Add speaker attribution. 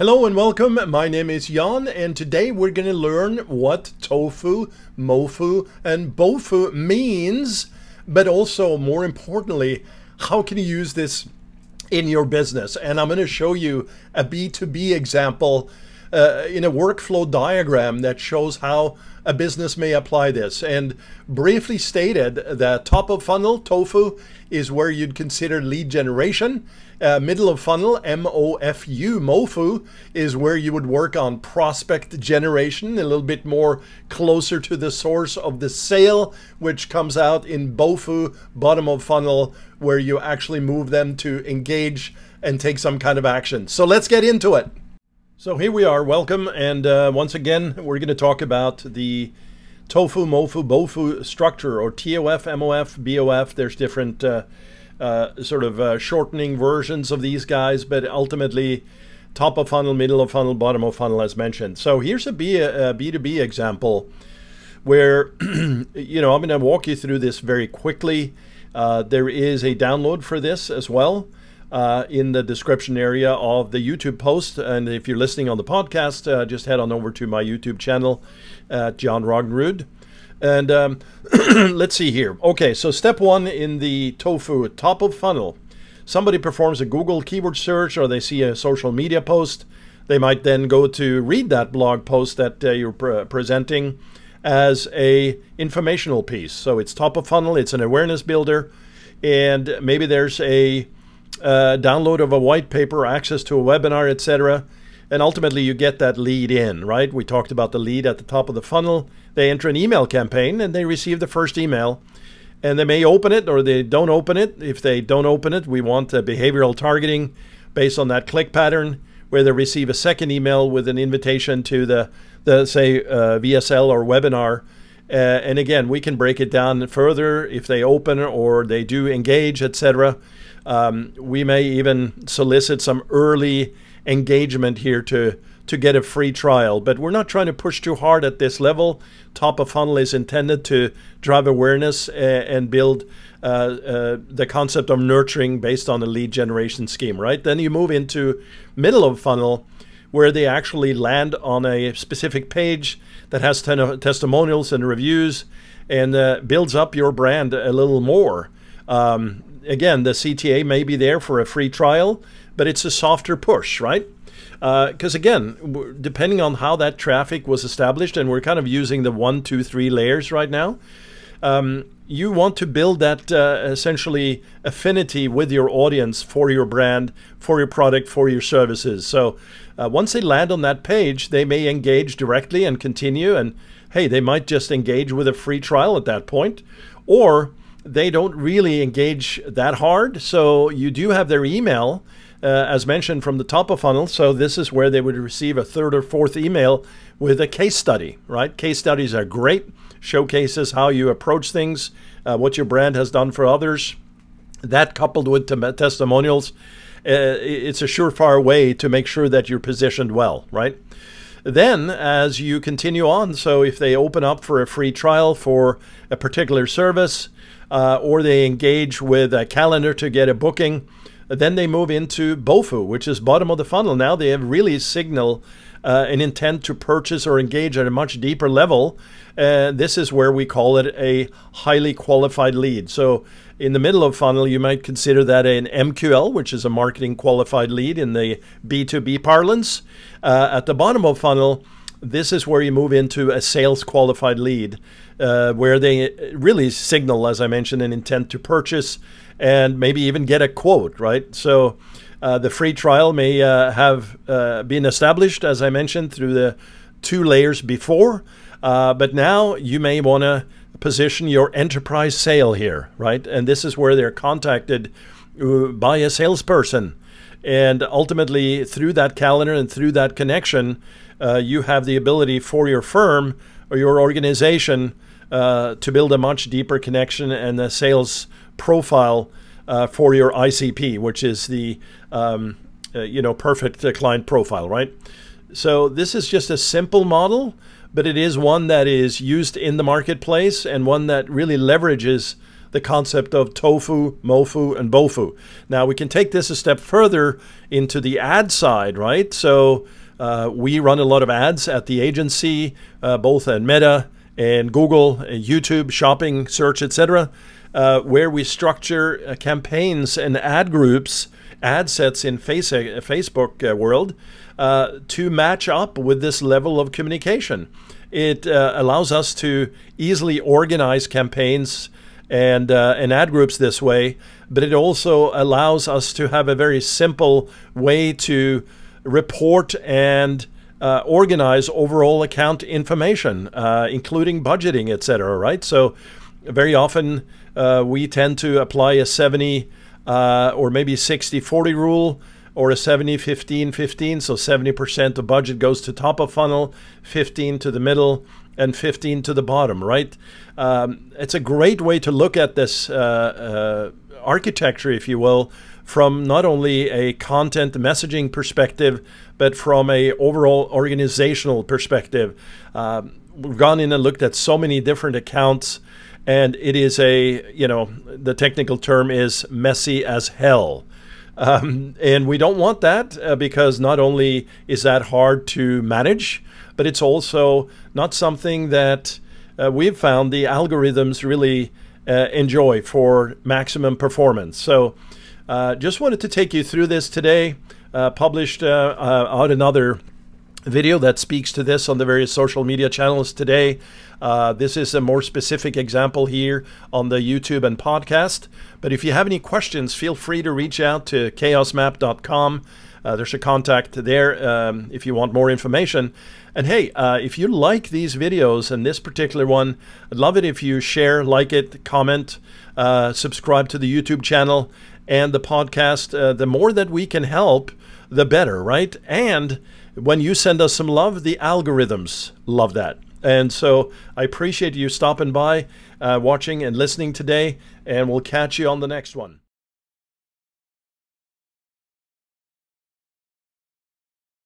Speaker 1: Hello and welcome. My name is Jan, and today we're going to learn what tofu, mofu, and bofu means, but also, more importantly, how can you use this in your business? And I'm going to show you a B2B example uh, in a workflow diagram that shows how a business may apply this. And briefly stated, the top of funnel, tofu, is where you'd consider lead generation. Uh, middle of funnel, M-O-F-U, MOFU, is where you would work on prospect generation, a little bit more closer to the source of the sale, which comes out in BOFU, bottom of funnel, where you actually move them to engage and take some kind of action. So let's get into it. So here we are, welcome, and uh, once again, we're going to talk about the tofu, mofu, bofu structure, or TOF, MOF, BOF. There's different uh, uh, sort of uh, shortening versions of these guys, but ultimately, top of funnel, middle of funnel, bottom of funnel, as mentioned. So here's a, B, a B2B example where, you know, I'm going to walk you through this very quickly. Uh, there is a download for this as well uh, in the description area of the YouTube post. And if you're listening on the podcast, uh, just head on over to my YouTube channel, uh, Jon Rognerud. And um, let's see here. Okay, so step one in the tofu, top of funnel. Somebody performs a Google keyword search or they see a social media post. They might then go to read that blog post that uh, you're pre presenting as a informational piece. So it's top of funnel, it's an awareness builder, and maybe there's a uh, download of a white paper, access to a webinar, etc. And ultimately, you get that lead in, right? We talked about the lead at the top of the funnel. They enter an email campaign and they receive the first email. And they may open it or they don't open it. If they don't open it, we want behavioral targeting based on that click pattern where they receive a second email with an invitation to the, the say, uh, VSL or webinar. Uh, and again, we can break it down further if they open or they do engage, etc. Um, we may even solicit some early engagement here to to get a free trial, but we're not trying to push too hard at this level. Top of funnel is intended to drive awareness uh, and build uh, uh, the concept of nurturing based on a lead generation scheme, right? Then you move into middle of funnel where they actually land on a specific page that has testimonials and reviews and uh, builds up your brand a little more. Um, again, the CTA may be there for a free trial, but it's a softer push, right? Because uh, again, depending on how that traffic was established, and we're kind of using the one, two, three layers right now, um, you want to build that uh, essentially affinity with your audience for your brand, for your product, for your services. So uh, once they land on that page, they may engage directly and continue. And hey, they might just engage with a free trial at that point, or they don't really engage that hard. So you do have their email, uh, as mentioned from the top of funnel. So this is where they would receive a third or fourth email with a case study, right? Case studies are great, showcases how you approach things, uh, what your brand has done for others. That coupled with testimonials, uh, it's a surefire way to make sure that you're positioned well, right? Then, as you continue on, so if they open up for a free trial for a particular service, uh, or they engage with a calendar to get a booking. Then they move into BOFU, which is bottom of the funnel. Now they have really signal uh, an intent to purchase or engage at a much deeper level. Uh, this is where we call it a highly qualified lead. So in the middle of funnel, you might consider that an MQL, which is a marketing qualified lead in the B2B parlance. Uh, at the bottom of funnel, this is where you move into a sales qualified lead, uh, where they really signal, as I mentioned, an intent to purchase and maybe even get a quote, right? So uh, the free trial may uh, have uh, been established, as I mentioned, through the two layers before, uh, but now you may want to position your enterprise sale here, right? And this is where they're contacted uh, by a salesperson. And ultimately, through that calendar and through that connection, uh, you have the ability for your firm or your organization uh, to build a much deeper connection and a sales profile uh, for your ICP, which is the um, uh, you know perfect client profile, right? So this is just a simple model, but it is one that is used in the marketplace and one that really leverages the concept of tofu, mofu, and bofu. Now we can take this a step further into the ad side, right? So uh, we run a lot of ads at the agency, uh, both at Meta and Google, and YouTube, shopping, search, etc., uh, where we structure uh, campaigns and ad groups, ad sets in face, uh, Facebook world to match up with this level of communication. It allows us to easily organize campaigns and uh, and ad groups this way, but it also allows us to have a very simple way to report and uh, organize overall account information, uh, including budgeting, etc. Right. So very often uh, we tend to apply a 70 uh, or maybe 60-40 rule or a 70 15 15 so 70% of budget goes to top of funnel 15 to the middle and 15 to the bottom right um, it's a great way to look at this uh, uh, architecture if you will from not only a content messaging perspective but from a overall organizational perspective. Um, we've gone in and looked at so many different accounts and it is a you know the technical term is messy as hell. Um, and we don't want that uh, because not only is that hard to manage but it's also not something that uh, we've found the algorithms really uh, enjoy for maximum performance so uh, just wanted to take you through this today uh, published uh, out another video that speaks to this on the various social media channels today. Uh, this is a more specific example here on the YouTube and podcast. But if you have any questions, feel free to reach out to chaosmap.com. Uh, there's a contact there um, if you want more information. And hey, uh, if you like these videos and this particular one, I'd love it if you share, like it, comment, uh, subscribe to the YouTube channel and the podcast. Uh, the more that we can help, the better, right? And when you send us some love, the algorithms love that. And so I appreciate you stopping by, uh, watching, and listening today, and we'll catch you on the next one.